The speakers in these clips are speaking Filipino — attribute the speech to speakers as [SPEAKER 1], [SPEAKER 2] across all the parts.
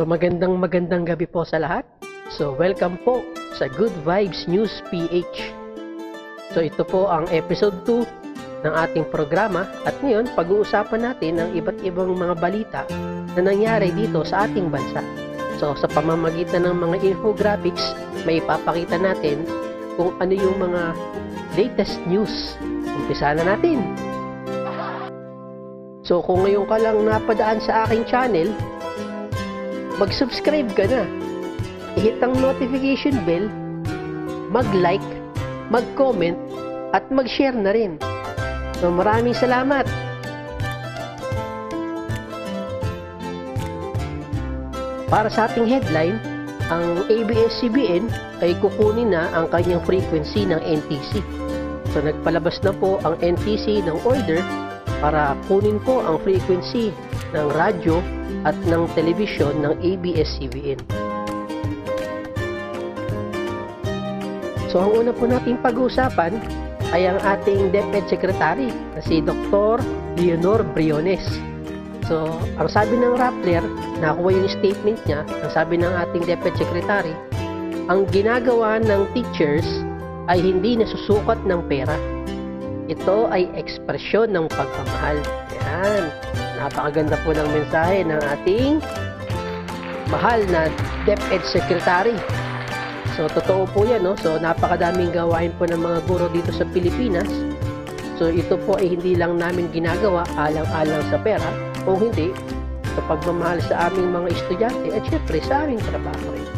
[SPEAKER 1] So magandang magandang gabi po sa lahat. So welcome po sa Good Vibes News PH. So ito po ang episode 2 ng ating programa at ngayon pag-uusapan natin ang iba't ibang mga balita na nangyari dito sa ating bansa. So sa pamamagitan ng mga infographics, may ipapakita natin kung ano yung mga latest news. Umpisa na natin! So kung ngayon ka lang napadaan sa aking channel, mag-subscribe ka na. I-hit ang notification bell, mag-like, mag-comment, at mag-share na rin. So maraming salamat! Para sa ating headline, ang ABS-CBN ay kukunin na ang kanyang frequency ng NTC. So nagpalabas na po ang NTC ng order para kunin po ang frequency ng radyo at ng television ng ABS-CBN. So ang una po nating pag-uusapan ay ang ating DepEd Secretary na si Dr. Leonor Briones. So, ang sabi ng Rappler, nakuha yung statement niya, ang sabi ng ating DepEd Secretary, ang ginagawa ng teachers ay hindi nasusukat ng pera. Ito ay ekspresyon ng pagmamahal. Yan. Napakaganda po ng mensahe ng ating mahal na DepEd Secretary. So, totoo po yan, no? So, napakadaming gawain po ng mga guro dito sa Pilipinas. So, ito po ay hindi lang namin ginagawa alang-alang sa pera, o hindi, sa pagmamahal sa aming mga estudyante at syempre sa aming trabaho rin.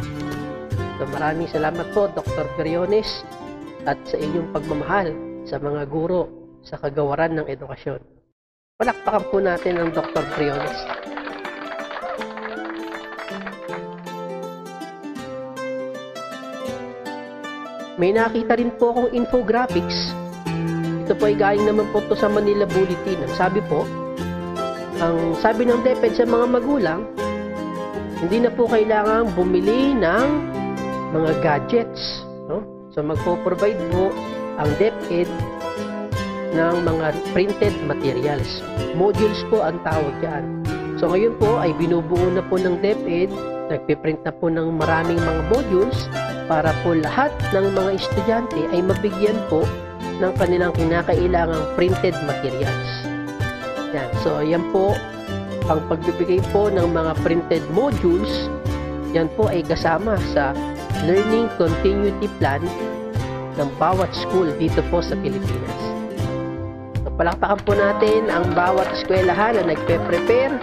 [SPEAKER 1] So, maraming salamat po, Dr. Periones, at sa inyong pagmamahal sa mga guro sa kagawaran ng edukasyon. Palakpakan po natin ang Dr. Briones. May nakita rin po akong infographics. Ito po ay galing naman po to sa Manila Bulletin. Ang sabi po, ang sabi ng DepEd sa mga magulang, hindi na po kailangan bumili ng mga gadgets. No? So magpo-provide po ang DepEd ng mga printed materials. Modules po ang tawag dyan. So ngayon po ay binubuo na po ng DepEd, nagpiprint na po ng maraming mga modules para po lahat ng mga estudyante ay mabigyan po ng kanilang kinakailangang printed materials. Yan. So yan po ang pagbibigay po ng mga printed modules yan po ay kasama sa Learning Continuity Plan ng bawat school dito po sa Pilipinas. Palakpakan po natin ang bawat eskwelahan na nagpe-prepare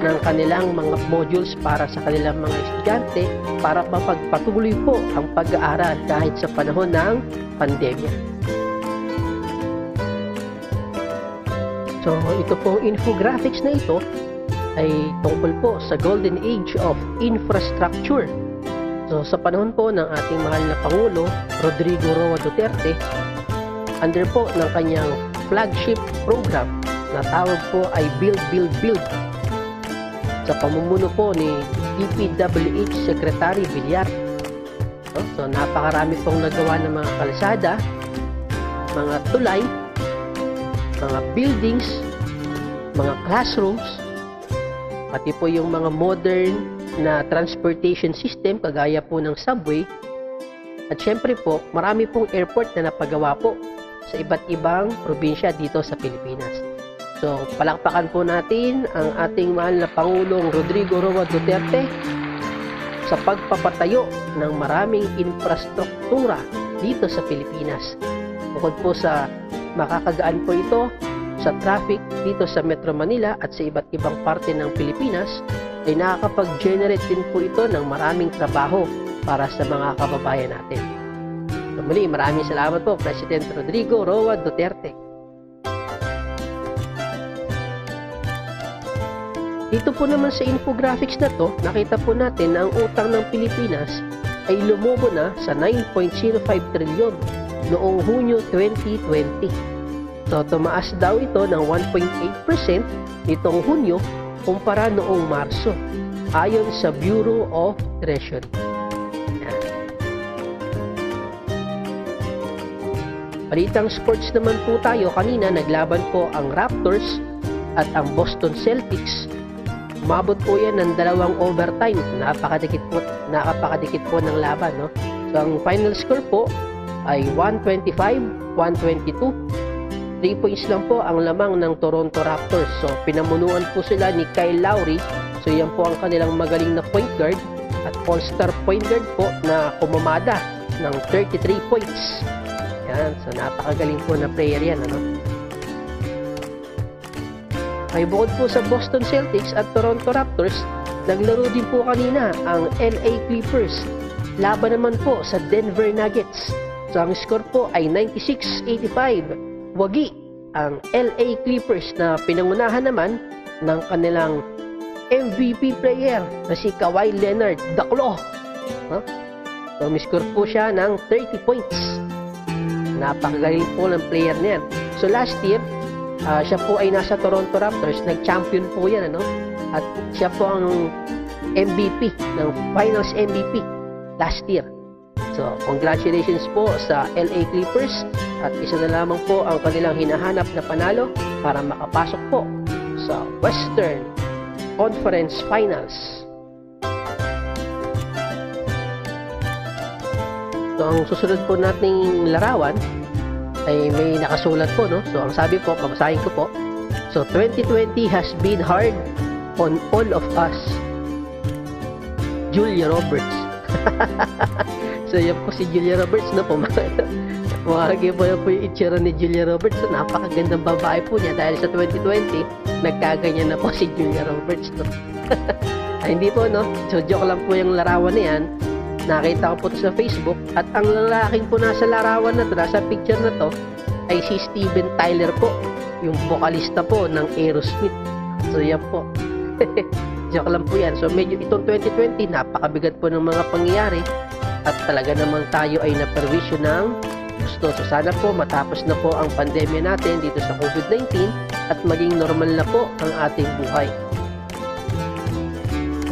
[SPEAKER 1] ng kanilang mga modules para sa kanilang mga estudyante para mapagpatuloy po ang pag-aaral kahit sa panahon ng pandemya. So, ito pong infographics na ito ay tungkol po sa golden age of infrastructure So, sa panahon po ng ating mahal na Pangulo, Rodrigo Roa Duterte, under po ng kanyang flagship program na tawag po ay Build, Build, Build. Sa pamumuno po ni DPWH Secretary Villar. So, so napakarami pong nagawa ng mga kalsada, mga tulay, mga buildings, mga classrooms, pati po yung mga modern na transportation system kagaya po ng subway at syempre po marami pong airport na napagawa po sa iba't ibang probinsya dito sa Pilipinas. So palakpakan po natin ang ating mahal na Pangulong Rodrigo Roa Duterte sa pagpapatayo ng maraming infrastruktura dito sa Pilipinas. Bukod po sa makakagaan po ito sa traffic dito sa Metro Manila at sa iba't ibang parte ng Pilipinas, ay nakakapag-generate din po ito ng maraming trabaho para sa mga kababayan natin. So muli, maraming salamat po President Rodrigo Roa Duterte. Dito po naman sa infographics na to, nakita po natin na ang utang ng Pilipinas ay lumubo na sa 9.05 trilyon noong Hunyo 2020. So, tumaas daw ito ng 1.8% nitong Hunyo kumpara noong Marso ayon sa Bureau of Treasury. Balitang sports naman po tayo kanina naglaban po ang Raptors at ang Boston Celtics umabot po yan ng dalawang overtime. Napakadikit po, napakadikit po ng laban, no? So, ang final score po ay 125-122. 3 points lang po ang lamang ng Toronto Raptors. So, pinamunuan po sila ni Kyle Lowry. So, yan po ang kanilang magaling na point guard at all-star point guard po na kumamada ng 33 points. Yan. So, napakagaling po na player yan, ano? Ay bukod po sa Boston Celtics at Toronto Raptors, naglaro din po kanina ang LA Clippers. Laban naman po sa Denver Nuggets. So ang score po ay 96-85. Wagi ang LA Clippers na pinangunahan naman ng kanilang MVP player na si Kawhi Leonard, Daklo. Huh? So may score po siya ng 30 points. Napakagaling po ng player niyan. So last year, Uh, siya po ay nasa Toronto Raptors, nag-champion po yan, ano? At siya po ang MVP ng Finals MVP last year. So, congratulations po sa LA Clippers at isa na lamang po ang kanilang hinahanap na panalo para makapasok po sa Western Conference Finals. So, ang susunod po nating larawan ay may nakasulat po, no? So, ang sabi po, pabasahin ko po. So, 2020 has been hard on all of us. Julia Roberts. so, yan po si Julia Roberts, no? Pumahagi po yan po yung itsura ni Julia Roberts. So, napakagandang babae po niya dahil sa 2020, nagkaganyan na po si Julia Roberts, no? ay, hindi po, no? So, joke lang po yung larawan na yan nakita ko po sa Facebook at ang lalaking po nasa larawan na to, nasa picture na to ay si Steven Tyler po yung vokalista po ng Aerosmith. So yan po. Joke lang po yan. So medyo itong 2020 napakabigat po ng mga pangyayari at talaga namang tayo ay naperwisyo ng gusto. So sana po matapos na po ang pandemya natin dito sa COVID-19 at maging normal na po ang ating buhay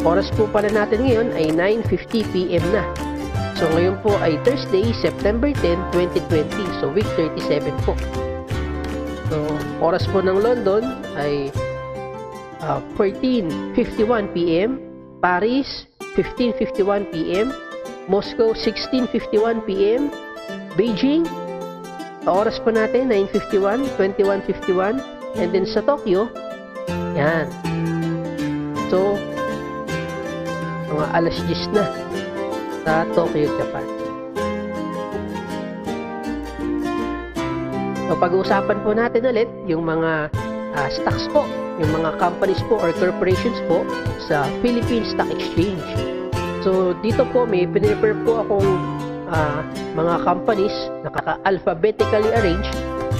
[SPEAKER 1] Oras po pala natin ngayon ay 9.50pm na. So ngayon po ay Thursday, September 10, 2020. So week 37 po. So oras po ng London ay uh, 14.51pm. Paris, 15.51pm. Moscow, 16.51pm. Beijing, oras po natin 9.51, 21.51. And then sa Tokyo, yan. So, mga alas 10 na sa Tokyo, Japan. So, pag-uusapan po natin ulit yung mga uh, stocks po, yung mga companies po or corporations po sa Philippine Stock Exchange. So, dito po may pinrepare po akong uh, mga companies na kaka-alphabetically arranged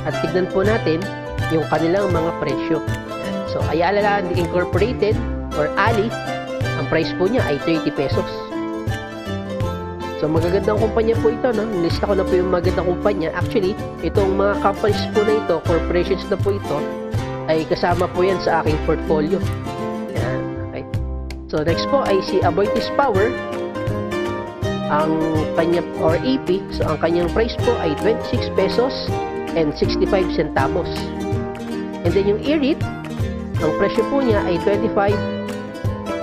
[SPEAKER 1] at tignan po natin yung kanilang mga presyo. So, Ayala Land Incorporated or ALI ang price po niya ay 30 pesos. So magagandang kumpanya po ito, no? Nilista ko na po yung magandang kumpanya. Actually, itong mga companies po na ito, corporations na po ito, ay kasama po yan sa aking portfolio. Yan, okay. So next po ay si Aboitiz Power. Ang kanya, or EP, so ang kanyang price po ay 26 pesos and 65 centavos. And then yung ERIT, ang presyo po niya ay 25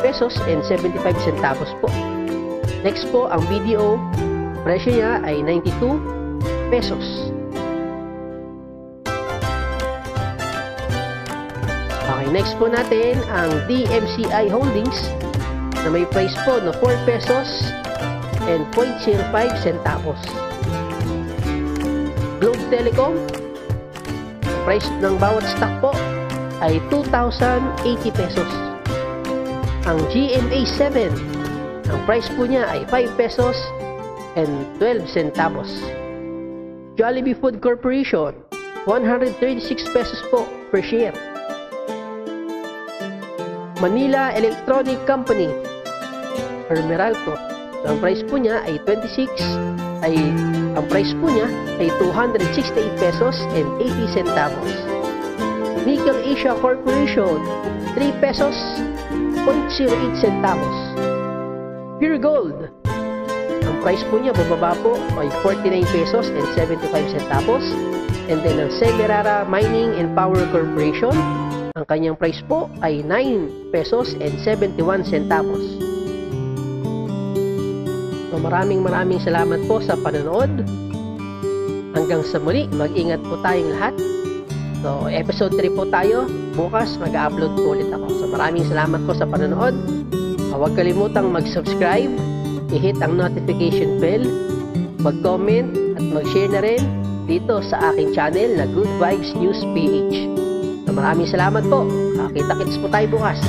[SPEAKER 1] pesos and 75 centavos po. Next po, ang BDO, presyo niya ay 92 pesos. Okay, next po natin ang DMCI Holdings na may price po na 4 pesos and 0.05 centavos. Globe Telecom, price ng bawat stock po ay 2,080 pesos ang GMA 7. Ang price po niya ay 5 pesos and 12 centavos. Jollibee Food Corporation, 136 pesos po per share. Manila Electronic Company, or Meralco. So, ang price po niya ay 26 ay ang price po niya ay 268 pesos and 80 centavos. Nickel Asia Corporation, 3 pesos 0.08 centavos. Pure Gold. Ang price po niya bababa po ay 49 pesos and 75 centavos. And then ang Semirara Mining and Power Corporation, Ang kanyang price po ay 9 pesos and 71 centavos. So maraming maraming salamat po sa panonood. Hanggang sa muli, mag-ingat po tayong lahat. So episode 3 po tayo. Bukas mag-upload po ulit ako. So maraming salamat po sa panonood. Huwag kalimutang mag-subscribe, i-hit ang notification bell, mag-comment at mag-share na rin dito sa aking channel na Good Vibes News PH. So maraming salamat po. Kakita-kits po tayo bukas.